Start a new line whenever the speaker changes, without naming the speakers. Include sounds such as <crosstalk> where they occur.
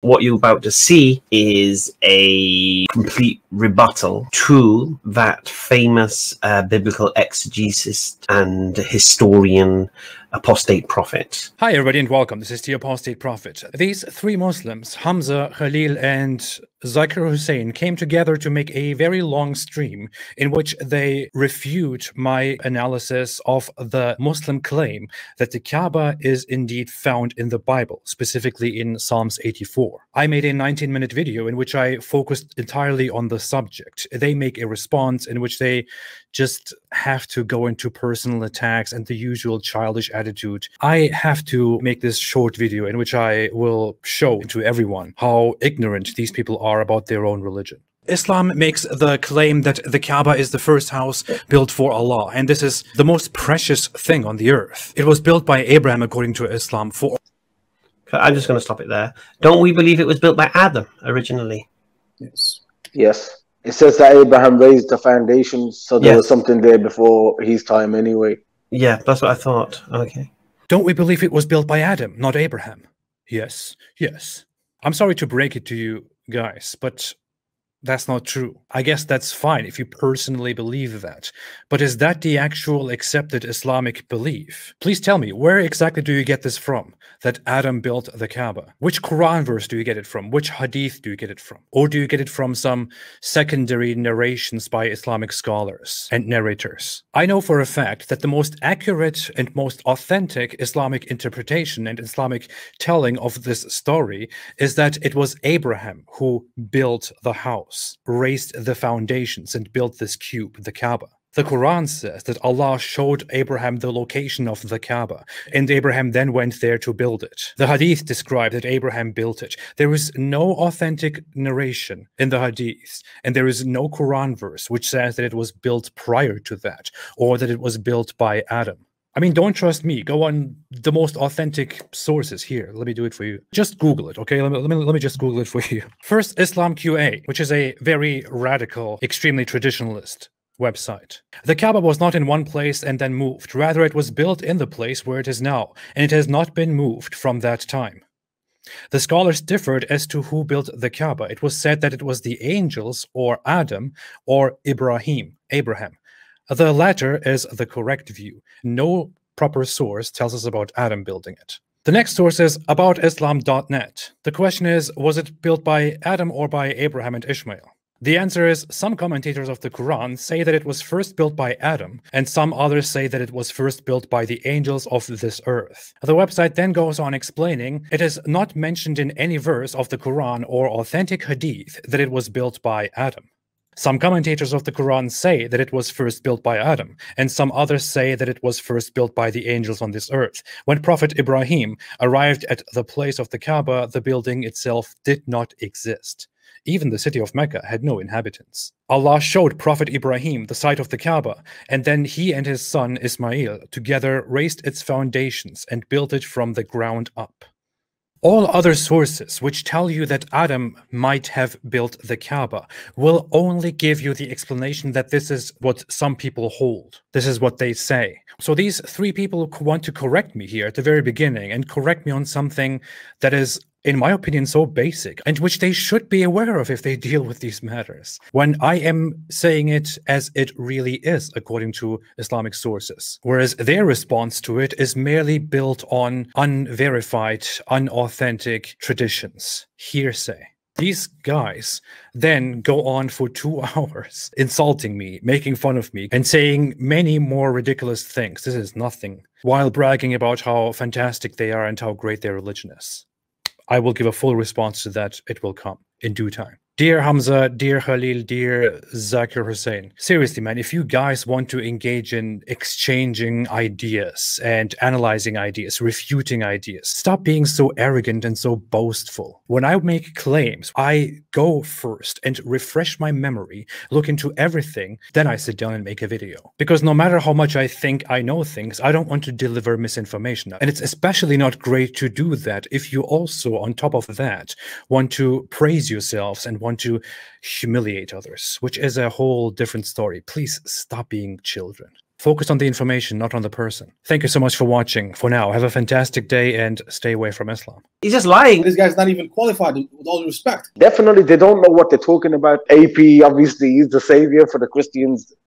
what you're about to see is a complete rebuttal to that famous uh, biblical exegesis and historian apostate prophet.
Hi, everybody, and welcome. This is the apostate prophet. These three Muslims, Hamza, Khalil, and Zakir Hussain, came together to make a very long stream in which they refute my analysis of the Muslim claim that the Kaaba is indeed found in the Bible, specifically in Psalms 84. I made a 19 minute video in which I focused entirely on the subject. They make a response in which they just have to go into personal attacks and the usual childish attitude. I have to make this short video in which I will show to everyone how ignorant these people are about their own religion. Islam makes the claim that the Kaaba is the first house built for Allah, and this is the most precious thing on the earth. It was built by Abraham, according to Islam, for.
I'm just going to stop it there. Don't we believe it was built by Adam originally?
Yes. Yes. It says that Abraham raised the foundations, so there yes. was something there before his time anyway.
Yeah, that's what I thought. Okay.
Don't we believe it was built by Adam, not Abraham? Yes, yes. I'm sorry to break it to you guys, but that's not true. I guess that's fine if you personally believe that. But is that the actual accepted Islamic belief? Please tell me, where exactly do you get this from? That Adam built the Kaaba? Which Quran verse do you get it from? Which hadith do you get it from? Or do you get it from some secondary narrations by Islamic scholars and narrators? I know for a fact that the most accurate and most authentic Islamic interpretation and Islamic telling of this story is that it was Abraham who built the house raised the foundations, and built this cube, the Kaaba. The Quran says that Allah showed Abraham the location of the Kaaba, and Abraham then went there to build it. The Hadith describe that Abraham built it. There is no authentic narration in the Hadith, and there is no Quran verse which says that it was built prior to that, or that it was built by Adam. I mean, don't trust me. Go on the most authentic sources here. Let me do it for you. Just Google it, okay? Let me, let me, let me just Google it for you. <laughs> First, Islam QA, which is a very radical, extremely traditionalist website. The Kaaba was not in one place and then moved. Rather, it was built in the place where it is now, and it has not been moved from that time. The scholars differed as to who built the Kaaba. It was said that it was the angels, or Adam, or Ibrahim, Abraham. The latter is the correct view. No proper source tells us about Adam building it. The next source is aboutislam.net. The question is, was it built by Adam or by Abraham and Ishmael? The answer is some commentators of the Quran say that it was first built by Adam, and some others say that it was first built by the angels of this earth. The website then goes on explaining it is not mentioned in any verse of the Quran or authentic hadith that it was built by Adam. Some commentators of the Quran say that it was first built by Adam, and some others say that it was first built by the angels on this earth. When Prophet Ibrahim arrived at the place of the Kaaba, the building itself did not exist. Even the city of Mecca had no inhabitants. Allah showed Prophet Ibrahim the site of the Kaaba, and then he and his son Ismail together raised its foundations and built it from the ground up. All other sources which tell you that Adam might have built the Kaaba will only give you the explanation that this is what some people hold. This is what they say. So these three people want to correct me here at the very beginning and correct me on something that is in my opinion, so basic and which they should be aware of if they deal with these matters. When I am saying it as it really is, according to Islamic sources, whereas their response to it is merely built on unverified, unauthentic traditions, hearsay. These guys then go on for two <laughs> hours insulting me, making fun of me, and saying many more ridiculous things. This is nothing, while bragging about how fantastic they are and how great their religion is. I will give a full response to that. It will come in due time. Dear Hamza, dear Khalil, dear Zakir Hussein, seriously, man, if you guys want to engage in exchanging ideas and analyzing ideas, refuting ideas, stop being so arrogant and so boastful. When I make claims, I go first and refresh my memory, look into everything, then I sit down and make a video. Because no matter how much I think I know things, I don't want to deliver misinformation. And it's especially not great to do that if you also, on top of that, want to praise yourselves and want to humiliate others, which is a whole different story. Please stop being children. Focus on the information, not on the person. Thank you so much for watching. For now, have a fantastic day and stay away from Islam.
He's just lying.
This guy's not even qualified, with all respect.
Definitely, they don't know what they're talking about. AP, obviously, is the savior for the Christians.